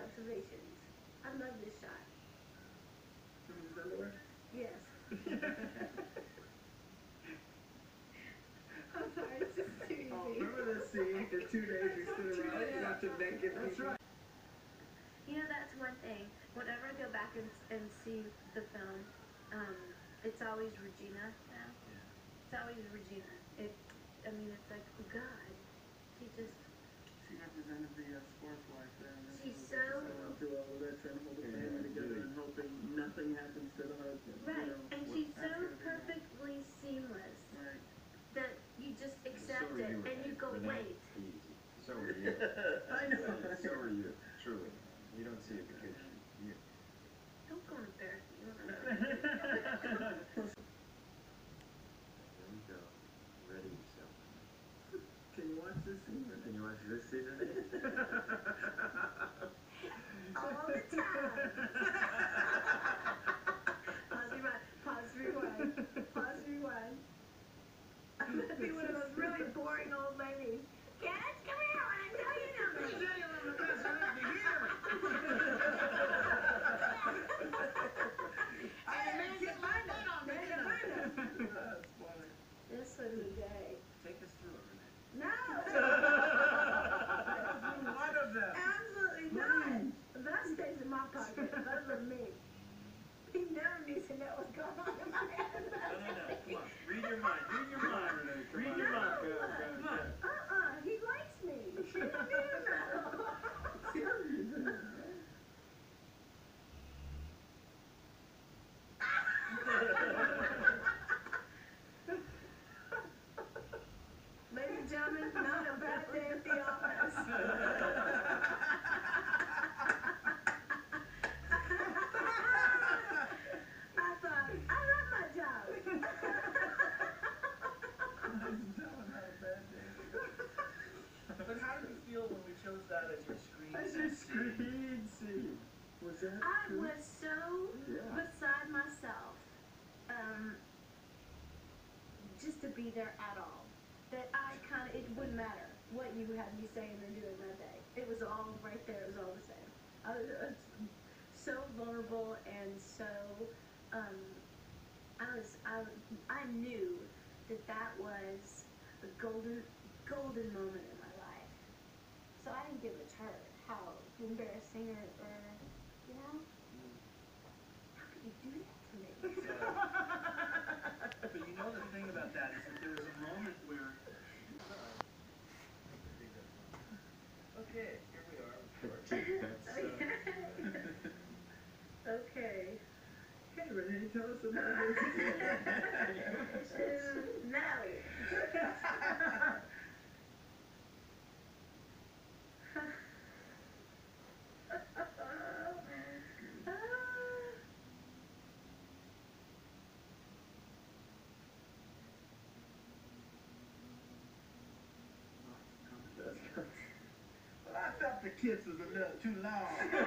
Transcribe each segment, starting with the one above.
observations. I love this shot. From his underwear? Yes. I'm sorry, it's just too easy. Oh, remember this scene? For two days we stood around and watched a naked That's people? right. You know, that's one thing. Whenever I go back and, and see the film, um, it's always Regina now. It's always Regina. It, I mean, it's like, oh God, he just, She represented the uh, sports wife there. and She's so- was going through all of that, trying to hold the Yeah, family together really. and hoping nothing happens to the husband. you right. know, And she's so gonna perfectly seamless Right. that you just accept so it you, and you go, Renee, wait. So are you. I know. So are you, truly. You don't see it because you, Don't go embarrass me. there you go. Ready yourself. Can or Can you watch this season? All the time. Pause, rewind. Pause, rewind. Pause, rewind of those really boring old ladies. Kids, come here when I tell you something. That's funny. This was a day. Take us through it, Renee. No, One of them. absolutely not. That stays in my pocket, other than me. He never needs to know what's going on in my head. No, no, no, come on. Read your mind. Read your Come on, mind. Renee, come Read on. your mind. Go, go, Come go. on. Uh-uh, he likes me. He don't need to know. Ladies and gentlemen, not a bad day at the office. I thought, I love my job. Ladies and gentlemen, not a bad day. But how did you feel when we scene. Was that I was so beside myself, um, just to be there at all. That I kind of, it wouldn't matter what you had me saying or doing that day. It was all right there. It was all the same. I was, I was so vulnerable and so, um, I was, I, I knew that that was a golden, golden moment in my life. So I didn't give a turd how embarrassing or, or you know? How could you do that to me? But you know the thing about that is that there was a moment where. Okay, here we are. That's, uh, okay. Hey, Renee, tell us about this. Um, no. That's good. Well, I felt the kiss was a little too long.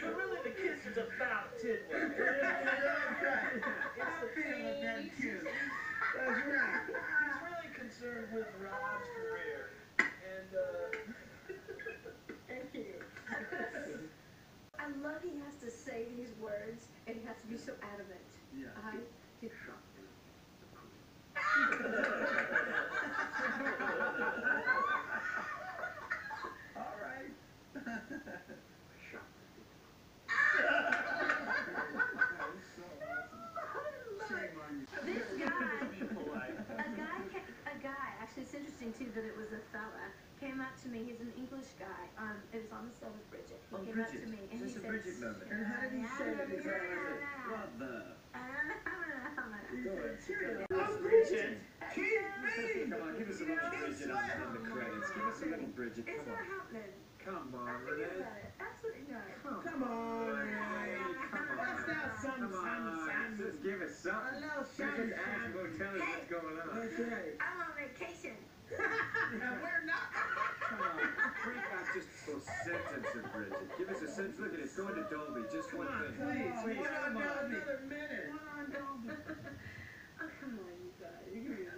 But really, the kiss is about Tidwell. That's right. I'm feeling that kiss. That's right. He's really concerned with Rod's career. And, uh, Thank you. I love he has to say these words and he has to be so adamant. Yeah. I did All right. That's so awesome. Shame on you. This guy, be polite. a guy, ca- a guy. Actually, it's interesting too that it was a fella. Came up to me. He's an English guy. Um, it was on the set with Bridget. He Oh, came up to Bridget. me and Just he a said, Bridget moment. And how did he say it exactly? What the? Go ahead. Cheerio. Oh, Bridget. Keep me! Come on, give us a little Bridget on the credits. Give us a little Bridget. It's Come not on. happening. Come on, Renee. Absolutely not. Come on, Renee. Come on. That's not some sun, sun. Just give us A something. little sun, Just ask, tell us what's going on. That's right. I'm on vacation. And we're not. Come on. Just a sentence Bridget. Give us a sentence. Look at it. It's going to Dolby. Just Come one on, thing. please. Please, come go on. another minute. Oh, come on, you guys. You're gonna be weird. You're right behind the camera. You know